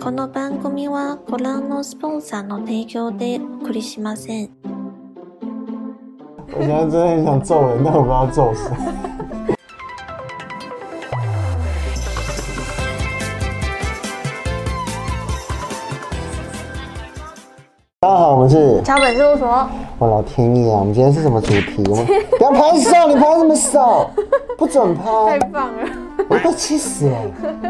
この番組はご覧のスポンサーの提供でお送りしません。我现在真的很想揍人，但我不知道揍谁。大家好，我们是桥本事务所，我老天爷啊！我们今天是什么主题？我们不要拍手，你拍什么手？不准太拍！棒了！我快气死了！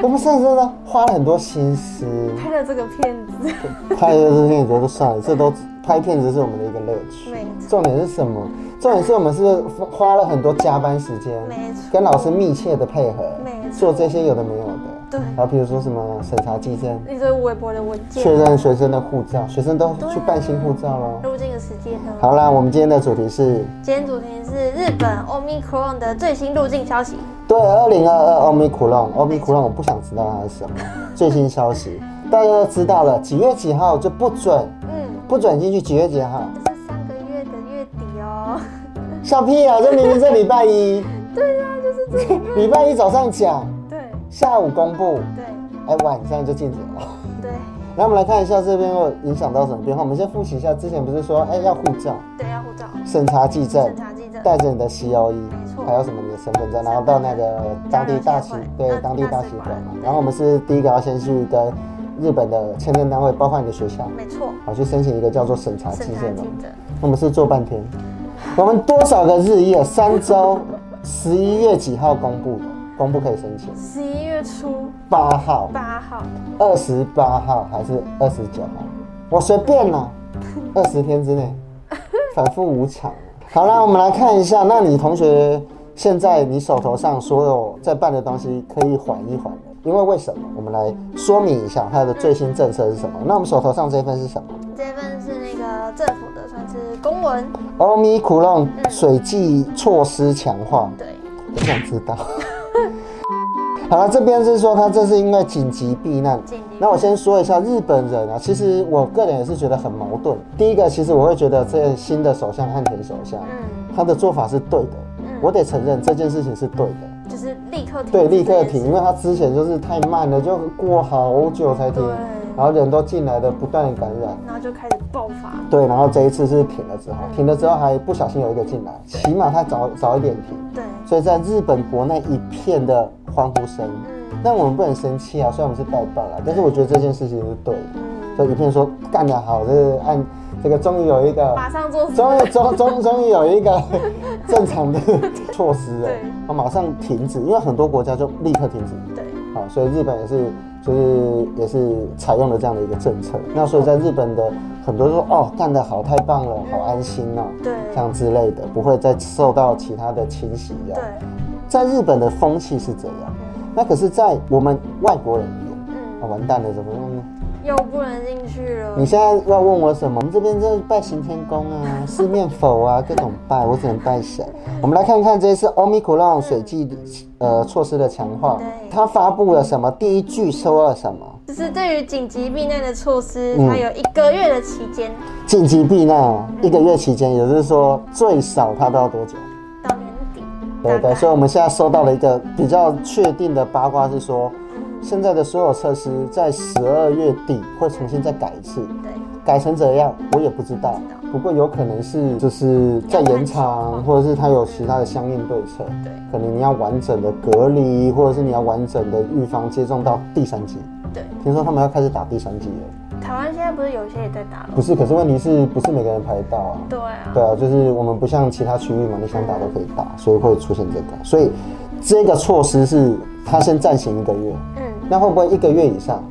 我们上次真的花了很多心思，拍了这个片子，拍的这个片子都算了，这都拍片子是我们的一个乐趣。没错重点是什么？重点是我们是不是花了很多加班时间，没错跟老师密切的配合，没错做这些有的没有的。对然后比如说什么审查计证、一堆微博的文件，确认学生的护照，学生都去办新护照喽。入境的时间呢？好啦，我们今天的主题是今天主题是日本 Omicron 的最新入境消息。对二零二二 Omicron，Omicron 我不想知道它是什么 最新消息，大家都知道了，几月几号就不准嗯，不准进去，几月几号？这是上个月的月底哦。笑屁啊！这明明是礼拜一，对呀、就是这个。礼拜一早上讲，对下午公布，对哎，晚上就禁止了。对来，我们来看一下这边会影响到什么变化。我们先复习一下，之前不是说，哎，要护照、对，要护照、审查记证审、查记证。带着你的 COE，错还有什么你的身份证，然后到那个当地大使对当地大使馆馆嘛。然后我们是第一个要先去跟日本的签证单位，包括你的学校，没错，好去申请一个叫做审查审查记证的。我们是做半天，我们多少个日夜？三周，十一月几号公布的？公布可以申请。十一月初八号、八号，二十八号还是二十九号？我随便啦，二十天之内，反复无常。好啦，我们来看一下，那你同学现在你手头上所有在办的东西可以缓一缓了，因为为什么？我们来说明一下它的最新政策是什么。那我们手头上这份是什么？这份是那个政府的，算是公文。欧米苦弄水际措施强化。对，我想知道。好了，这边是说他这是因为紧急避难。那我先说一下日本人啊，其实我个人也是觉得很矛盾。第一个，其实我会觉得这新的首相汉田首相，嗯，他的做法是对的，我得承认这件事情是对的。就是立刻停。对，立刻停，因为他之前就是太慢了，就过好久才停，然后人都进来的不断的感染。然后就开始爆发。对，然后这一次是停了之后，停了之后还不小心有一个进来，起码他早早一点停。对，所以在日本国内一片的欢呼声。嗯但我们不能生气啊，虽然我们是代办了，但是我觉得这件事情是对的。嗯，所以一片说干得好，这个按这个终于有一个，马上做终于终终终于有一个 正常的措施了对，啊，马上停止，因为很多国家就立刻停止。对，好，所以日本也是就是也是采用了这样的一个政策。那所以在日本的很多人说哦干得好，太棒了，好安心哦，对这样之类的，不会再受到其他的侵袭这样。对，在日本的风气是这样，那可是，在我们外国人眼，嗯，啊，完蛋了，怎么弄呢？又不能进去了。你现在要问我什么？我们这边在拜行天宫啊，四面佛啊，各种拜，我只能拜神。我们来看看这次 Omicron 水剂呃措施的强化对，它发布了什么？第一句说了什么？就是对于紧急避难的措施，嗯它有一个月的期间紧急避难哦，一个月期间，也就是说最少它都要多久？对对，所以我们现在收到了一个比较确定的八卦是说，现在的所有设施在十二月底会重新再改一次，对。改成怎样我也不知道，不过有可能是就是在延长，或者是它有其他的相应对策，对。可能你要完整的隔离，或者是你要完整的预防接种到第三剂。对，听说他们要开始打第三剂了，台湾现在不是有一些也在打了？不是？可是问题是不是每个人排得到啊？对啊，对啊，就是我们不像其他区域嘛，你想打都可以打，所以会出现这个。所以这个措施是它先暂行一个月，嗯，那会不会一个月以上？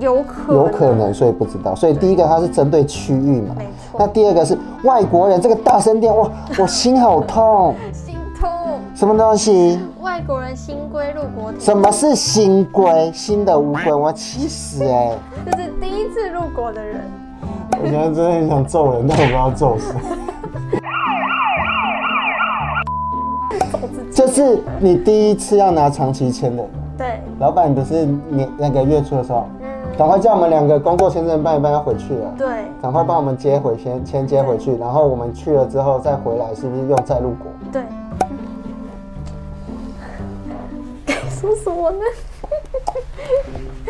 有可有可能，所以不知道。所以第一个它是针对区域嘛没，错那第二个是外国人，这个大声电哇，我心好痛。什么东西？外国人新规入国体，什么是新规？新的乌龟，我气死哎、就是第一次入国的人，我现在真的很想揍人，但我不知道揍谁。就是你第一次要拿长期签的，对，老板不是年那个月初的时候，嗯，赶快叫我们两个工作签证办一办要回去了，对，赶快帮我们接回先签接回去，然后我们去了之后再回来，是不是又再入国？对。说死我呢？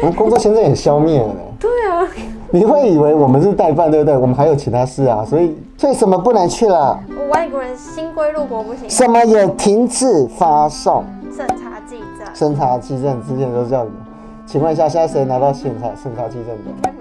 我 们工作签证也消灭了呢。对啊，你会以为我们是代办，对不对？我们还有其他事啊，所以所以什么不能去了？外国人新规入国不行，什么也停止发送审查记证审查记证，之前都是这样的。请问一下，现在谁拿到审查审查记证的？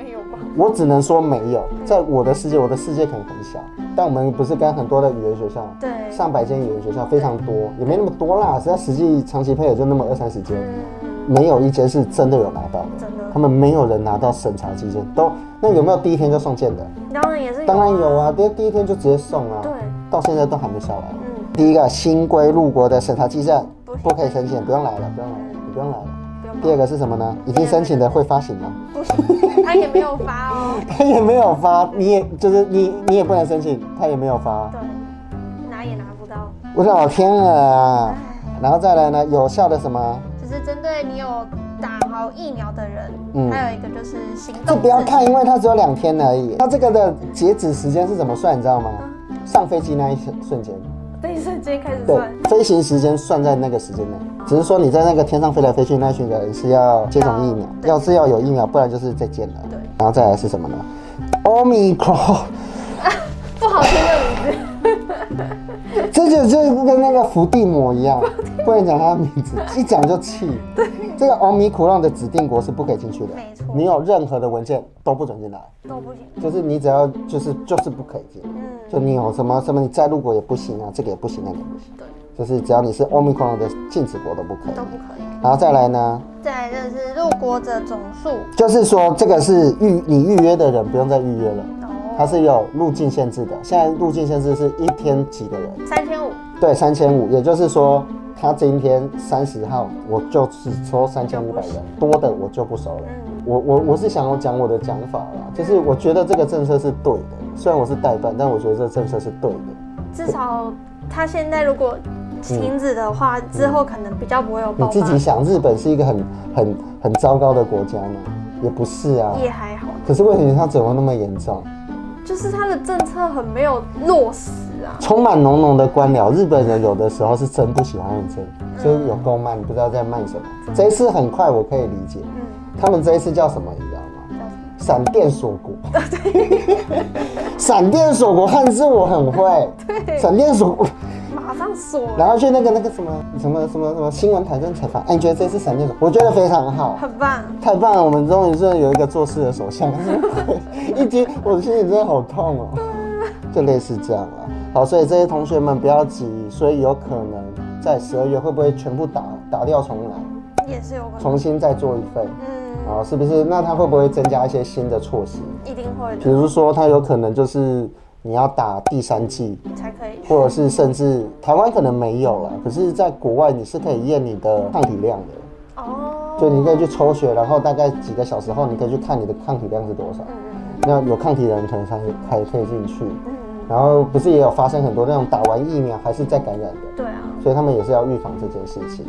我只能说没有，在我的世界，我的世界可能很小，但我们不是跟很多的语言学校，对上百间语言学校非常多，也没那么多啦，实在实际长期配也就那么二三十间，嗯，没有一间是真的有拿到的，真的他们没有人拿到审查基证，都那有没有第一天就送件的？当然也是当然有啊，第第一天就直接送啊，对，到现在都还没下来。嗯，第一个新规入国的审查基证不不可以申请，不用来了，不用来了，你不用来了。第二个是什么呢？已经申请的会发行吗？不行，他也没有发哦，他也没有发，你也就是你你也不能申请，他也没有发。对，拿也拿不到，我的老天鹅啊！然后再来呢，有效的什么？就是针对你有打好疫苗的人，嗯还有一个就是行这动自不要看，因为它只有两天而已。它这个的截止时间是怎么算？你知道吗？嗯上飞机那一瞬间，这一瞬间开始对算，，飞行时间算在那个时间内。只是说你在那个天上飞来飞去那群人是要接种疫苗，对要是要有疫苗，不然就是再见了。对然后再来是什么呢？Omicron，不好听的名字，这就就跟那个伏地魔一样，不能讲他的名字，一讲就气。这个 Omicron 的指定国是不可以进去的，没错。你有任何的文件都不准进来，都不行，就是你只要就是就是不可以进。嗯，就你有什么什么你再入国也不行啊，这个也不行，那个也不行，对，就是只要你是 Omicron 的禁止国都不可以。都。不可以。然后再来呢，再来就是入国者总数，就是说这个是预你预约的人不用再预约了，哦，它是有入境限制的。现在入境限制是一天几个人？三千五，对，三千五，也就是说他今天三十号我就只抽三千五百人，多的我就不收了。嗯，我我我是想要讲我的讲法啦，就是我觉得这个政策是对的，虽然我是代办，但我觉得这个政策是对的。至少他现在如果停止的话，之后可能比较不会有你爆发，自己想，日本是一个很很很糟糕的国家吗？也不是啊。也还好，可是为什么他怎么那么严重？就是他的政策很没有落实啊。充满浓浓的官僚，日本人有的时候是真不喜欢认真，就是有够慢，你不知道在慢什么。这一次很快，我可以理解。嗯，他们这一次叫什么，你知道吗？闪电锁国。闪电锁国汉字我很会。对，闪电锁国，马上锁，然后去那个那个什么什么什么什么新闻台跟采访，哎，你觉得这次闪电锁，我觉得非常好。很棒。太棒了！我们终于是有一个做事的首相，一听我的心里真的好痛哦，就类似这样了。好，所以这些同学们不要急，所以有可能在十二月会不会全部打打掉重来，也是有可能，重新再做一份嗯，啊？是不是？那他会不会增加一些新的措施？一定会比，如说，他有可能就是你要打第三剂，才可以。或者是甚至台湾可能没有了，可是在国外你是可以验你的抗体量的。哦，就你可以去抽血，然后大概几个小时后，你可以去看你的抗体量是多少。嗯那有抗体的人可能才才可以进去。嗯嗯，然后不是也有发生很多那种打完疫苗还是在感染的，对啊，所以他们也是要预防这件事情。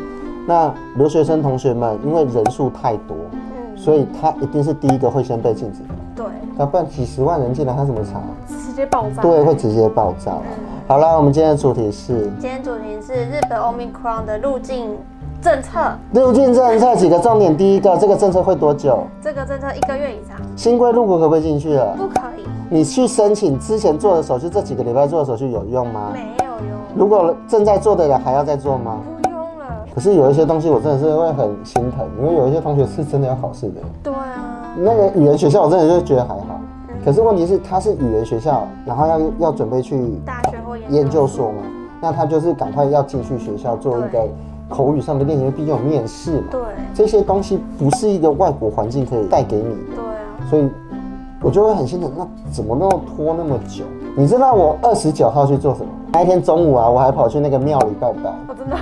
那留学生同学们因为人数太多，嗯，所以他一定是第一个会先被禁止的。对，那不然几十万人进来，他怎么查？直接爆炸。对，会直接爆炸了。好啦，我们今天的主题是今天主题是日本 Omicron 的入境政策，入境政策几个重点。第一个，这个政策会多久？这个政策一个月以上新规入国可不可以进去了？不可以，你去申请之前做的手续，这几个礼拜做的手续有用吗？没有用，如果正在做的人还要再做吗？不用了。可是有一些东西我真的是会很心疼，因为有一些同学是真的要考试的。对啊，那个语言学校我真的就觉得还好，嗯可是问题是他是语言学校，然后要要准备去大学或研研究所嘛，那他就是赶快要进去学校做一个口语上的练习，因为毕竟有面试嘛。对这些东西不是一个外国环境可以带给你的。对啊，所以我就会很心疼，那怎么那么拖那么久？你知道我二十九号去做什么？那一天中午啊，我还跑去那个庙里拜拜，我真的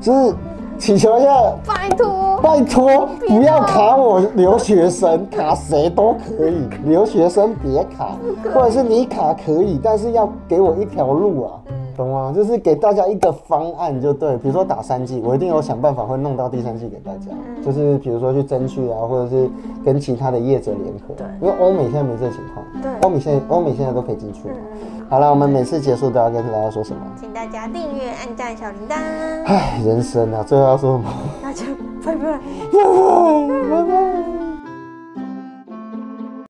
就是祈求一下，拜托，拜托不要卡我留学生，卡谁都可以，留学生别卡，或者是你卡可以，但是要给我一条路啊。嗯，懂吗？就是给大家一个方案就对，比如说打三季，我一定有想办法会弄到第三季给大家，就是比如说去争取啊，或者是跟其他的业者联合，对因为欧美现在没这个情况，对欧美现在欧美现在都可以进出。嗯好了，我们每次结束都要跟大家说什么？请大家订阅、按赞、小铃铛，唉，人生啊，最后要说什么？那就 拜拜。拜拜，拜拜。